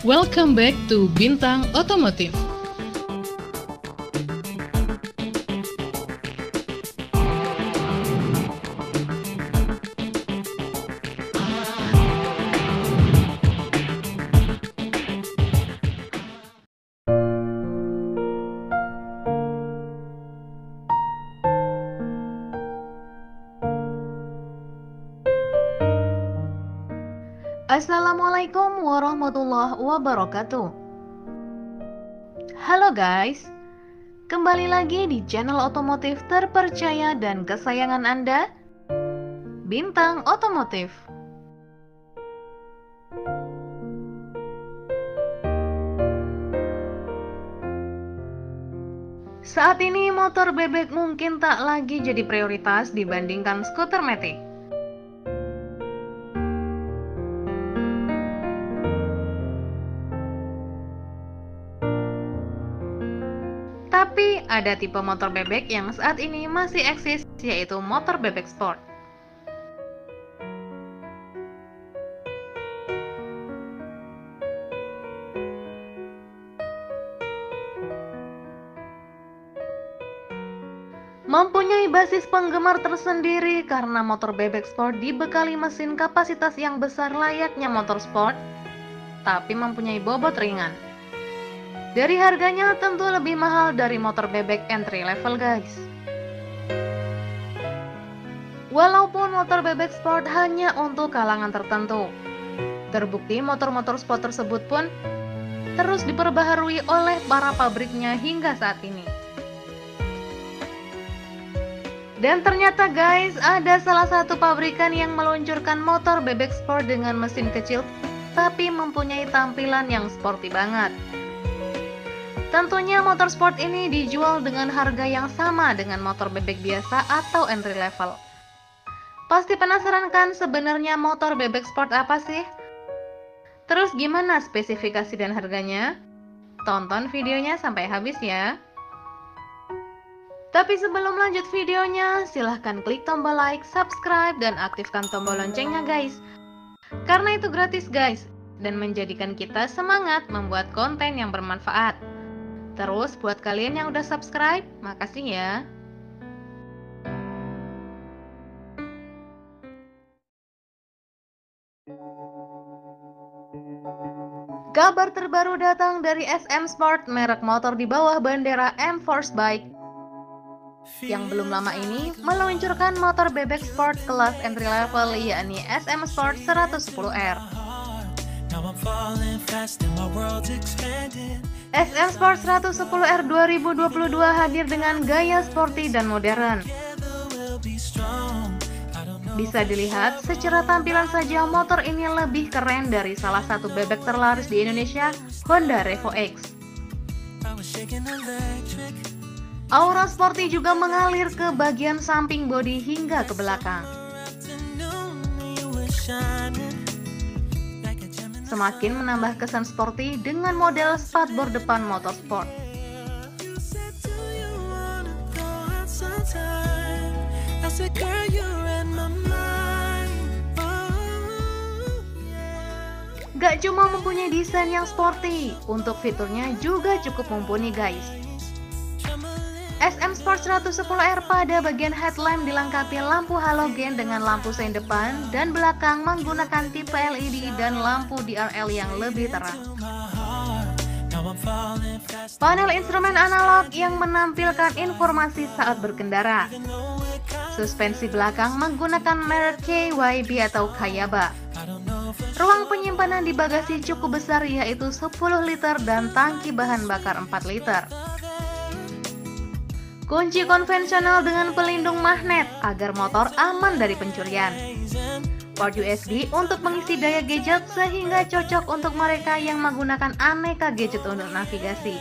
Welcome back to Bintang Otomotif. Assalamualaikum warahmatullahi wabarakatuh. Halo guys. Kembali lagi di channel otomotif terpercaya dan kesayangan Anda Bintang Otomotif. Saat ini motor bebek mungkin tak lagi jadi prioritas dibandingkan skuter metik Tapi ada tipe motor bebek yang saat ini masih eksis, yaitu motor bebek sport. Mempunyai basis penggemar tersendiri karena motor bebek sport dibekali mesin kapasitas yang besar layaknya motor sport, tapi mempunyai bobot ringan. Dari harganya tentu lebih mahal dari motor bebek entry level guys. Walaupun motor bebek sport hanya untuk kalangan tertentu, terbukti motor-motor sport tersebut pun terus diperbaharui oleh para pabriknya hingga saat ini. Dan ternyata guys, ada salah satu pabrikan yang meluncurkan motor bebek sport dengan mesin kecil tapi mempunyai tampilan yang sporty banget. Tentunya motor sport ini dijual dengan harga yang sama dengan motor bebek biasa atau entry level. Pasti penasaran kan sebenarnya motor bebek sport apa sih? Terus gimana spesifikasi dan harganya? Tonton videonya sampai habis ya. Tapi sebelum lanjut videonya, silahkan klik tombol like, subscribe, dan aktifkan tombol loncengnya guys. Karena itu gratis guys, dan menjadikan kita semangat membuat konten yang bermanfaat. Terus buat kalian yang udah subscribe, makasih ya. Kabar terbaru datang dari SM Sport, merek motor di bawah bendera M-Force Bike yang belum lama ini meluncurkan motor bebek sport kelas entry level yakni SM Sport 110R. SM Sport 110R 2022 hadir dengan gaya sporty dan modern. Bisa dilihat secara tampilan saja motor ini lebih keren dari salah satu bebek terlaris di Indonesia, Honda Revo X. Aura sporty juga mengalir ke bagian samping bodi hingga ke belakang. Semakin menambah kesan sporty dengan model spatboard depan motorsport. Gak cuma mempunyai desain yang sporty, untuk fiturnya juga cukup mumpuni guys. SM Sport 110R pada bagian headlamp dilengkapi lampu halogen dengan lampu sein depan dan belakang menggunakan tipe LED dan lampu DRL yang lebih terang. Panel instrumen analog yang menampilkan informasi saat berkendara. Suspensi belakang menggunakan merek KYB atau Kayaba. Ruang penyimpanan di bagasi cukup besar yaitu 10 liter dan tangki bahan bakar 4 liter. Kunci konvensional dengan pelindung magnet agar motor aman dari pencurian. Port USB untuk mengisi daya gadget sehingga cocok untuk mereka yang menggunakan aneka gadget untuk navigasi.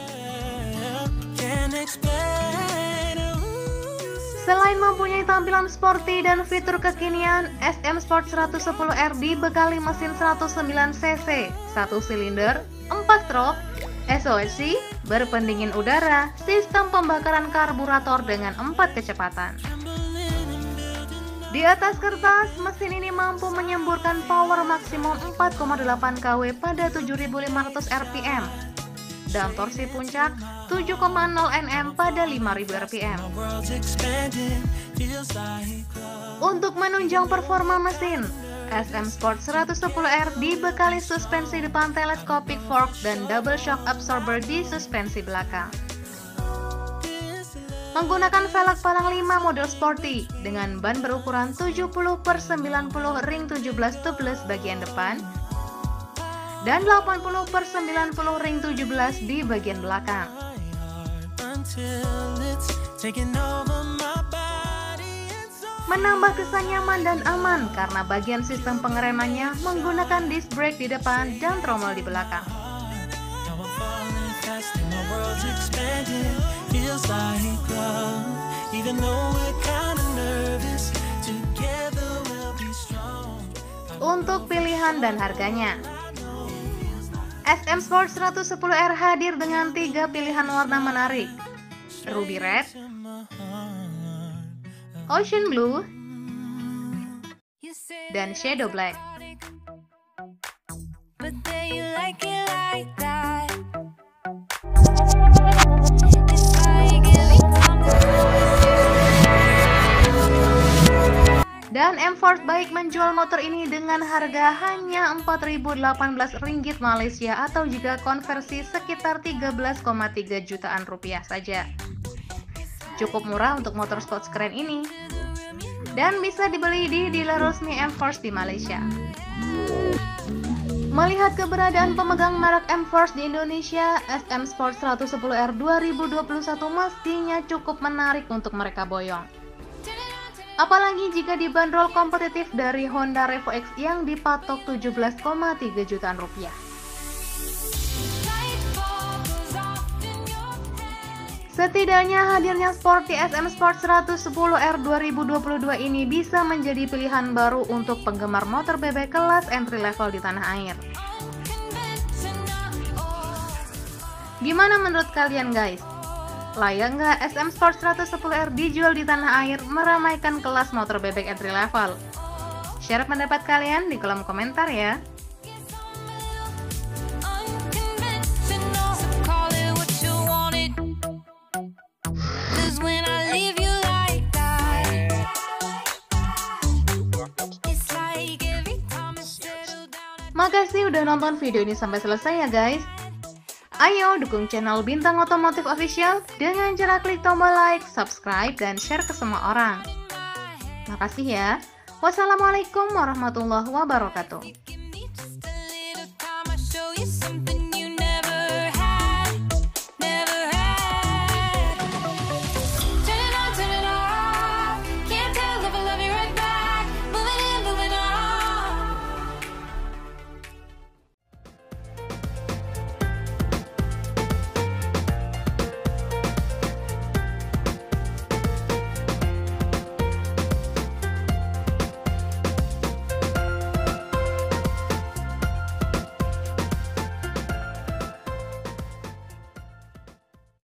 Selain mempunyai tampilan sporty dan fitur kekinian, SM Sport 110R dibekali mesin 109 cc, 1 silinder, 4 stroke, SOC, berpendingin udara, sistem pembakaran karburator dengan 4 kecepatan. Di atas kertas, mesin ini mampu menyemburkan power maksimum 4,8 kW pada 7500 rpm dan torsi puncak 7,0 Nm pada 5000 rpm. Untuk menunjang performa mesin, SM Sport 110R dibekali suspensi depan telescopic fork dan double shock absorber di suspensi belakang menggunakan velg palang 5 model sporty dengan ban berukuran 70 per 90 ring 17 tubeless bagian depan dan 80 per 90 ring 17 di bagian belakang. Menambah kesan nyaman dan aman karena bagian sistem pengeremannya menggunakan disc brake di depan dan tromol di belakang. Untuk pilihan dan harganya SM Sport 110R hadir dengan tiga pilihan warna menarik Ruby Red Ocean Blue dan Shadow Black Dan M-Force baik menjual motor ini dengan harga hanya 4.018 ringgit Malaysia atau jika konversi sekitar 13,3 jutaan rupiah saja. Cukup murah untuk motor sports keren ini. Dan bisa dibeli di dealer resmi M-Force di Malaysia. Melihat keberadaan pemegang merek M-Force di Indonesia, SM Sport 110R 2021 mestinya cukup menarik untuk mereka boyong. Apalagi jika dibanderol kompetitif dari Honda Revo X yang dipatok 17,3 jutaan rupiah. Setidaknya hadirnya Sporty SM Sport 110R 2022 ini bisa menjadi pilihan baru untuk penggemar motor bebek kelas entry level di tanah air. Gimana menurut kalian guys? Layak nggak SM Sport 110R dijual di tanah air meramaikan kelas motor bebek entry level? Share pendapat kalian di kolom komentar ya. Udah nonton video ini sampai selesai ya guys. Ayo dukung channel Bintang Otomotif Official dengan cara klik tombol like, subscribe, dan share ke semua orang. Makasih ya. Wassalamualaikum warahmatullahi wabarakatuh.